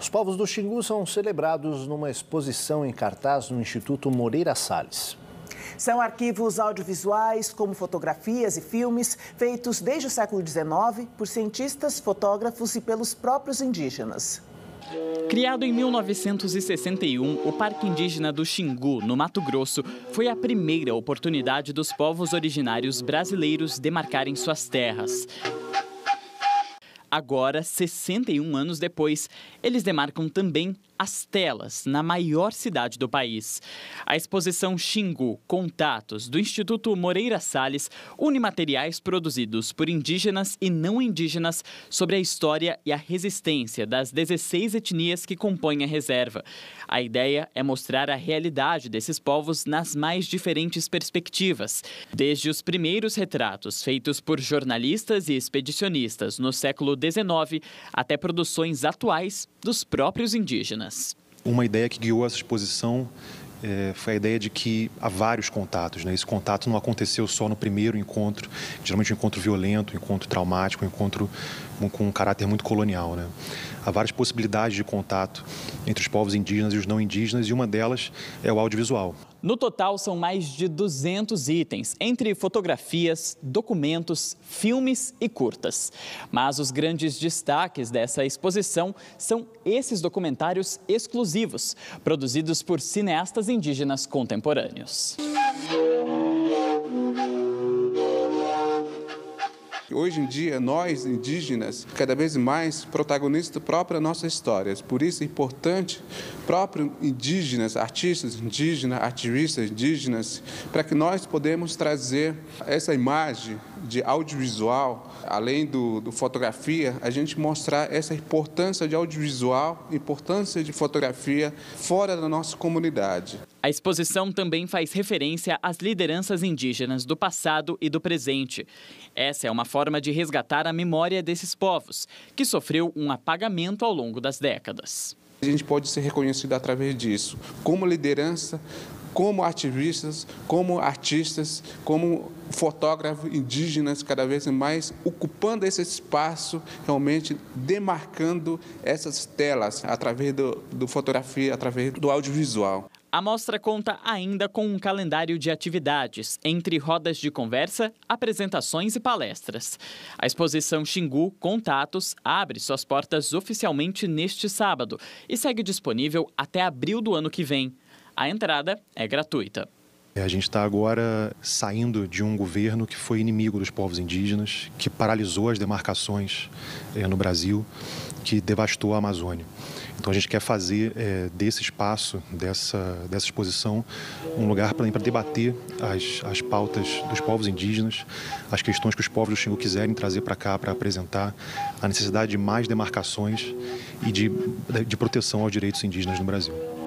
Os povos do Xingu são celebrados numa exposição em cartaz no Instituto Moreira Salles. São arquivos audiovisuais, como fotografias e filmes, feitos desde o século XIX por cientistas, fotógrafos e pelos próprios indígenas. Criado em 1961, o Parque Indígena do Xingu, no Mato Grosso, foi a primeira oportunidade dos povos originários brasileiros demarcarem suas terras. Agora, 61 anos depois, eles demarcam também as telas na maior cidade do país. A exposição Xingu Contatos do Instituto Moreira Salles une materiais produzidos por indígenas e não indígenas sobre a história e a resistência das 16 etnias que compõem a reserva. A ideia é mostrar a realidade desses povos nas mais diferentes perspectivas, desde os primeiros retratos feitos por jornalistas e expedicionistas no século XIX até produções atuais dos próprios indígenas. Uma ideia que guiou essa exposição é, foi a ideia de que há vários contatos. Né? Esse contato não aconteceu só no primeiro encontro, geralmente um encontro violento, um encontro traumático, um encontro com um caráter muito colonial. Né? Há várias possibilidades de contato entre os povos indígenas e os não indígenas, e uma delas é o audiovisual. No total, são mais de 200 itens, entre fotografias, documentos, filmes e curtas. Mas os grandes destaques dessa exposição são esses documentários exclusivos, produzidos por cineastas indígenas contemporâneos. Hoje em dia, nós indígenas, cada vez mais protagonistas da própria nossa história. Por isso é importante, próprios indígenas, artistas indígenas, ativistas indígenas, para que nós podemos trazer essa imagem de audiovisual, além do, do, fotografia, a gente mostrar essa importância de audiovisual, importância de fotografia fora da nossa comunidade. A exposição também faz referência às lideranças indígenas do passado e do presente. Essa é uma forma de resgatar a memória desses povos, que sofreu um apagamento ao longo das décadas. A gente pode ser reconhecido através disso, como liderança, como ativistas, como artistas, como fotógrafos indígenas, cada vez mais ocupando esse espaço, realmente demarcando essas telas através do fotografia, através do audiovisual. A mostra conta ainda com um calendário de atividades, entre rodas de conversa, apresentações e palestras. A exposição Xingu Contatos abre suas portas oficialmente neste sábado e segue disponível até abril do ano que vem. A entrada é gratuita. A gente está agora saindo de um governo que foi inimigo dos povos indígenas, que paralisou as demarcações é, no Brasil, que devastou a Amazônia. Então a gente quer fazer é, desse espaço, dessa, dessa exposição, um lugar para debater as, as pautas dos povos indígenas, as questões que os povos do Xingu quiserem trazer para cá para apresentar, a necessidade de mais demarcações e de, de proteção aos direitos indígenas no Brasil.